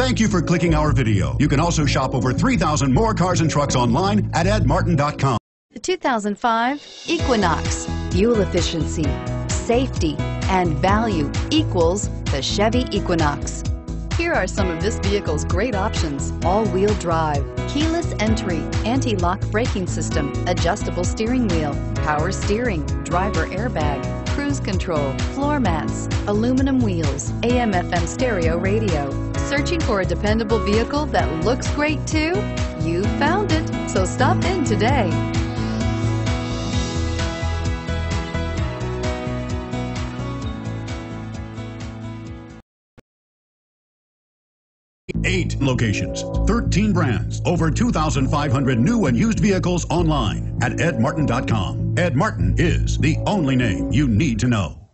Thank you for clicking our video. You can also shop over 3,000 more cars and trucks online at edmartin.com. The 2005 Equinox. Fuel efficiency, safety, and value equals the Chevy Equinox. Here are some of this vehicle's great options. All-wheel drive, keyless entry, anti-lock braking system, adjustable steering wheel, power steering, driver airbag, cruise control, floor mats, aluminum wheels, AM FM stereo radio. Searching for a dependable vehicle that looks great too? You found it, so stop in today. 8 locations, 13 brands, over 2,500 new and used vehicles online at edmartin.com. Ed Martin is the only name you need to know.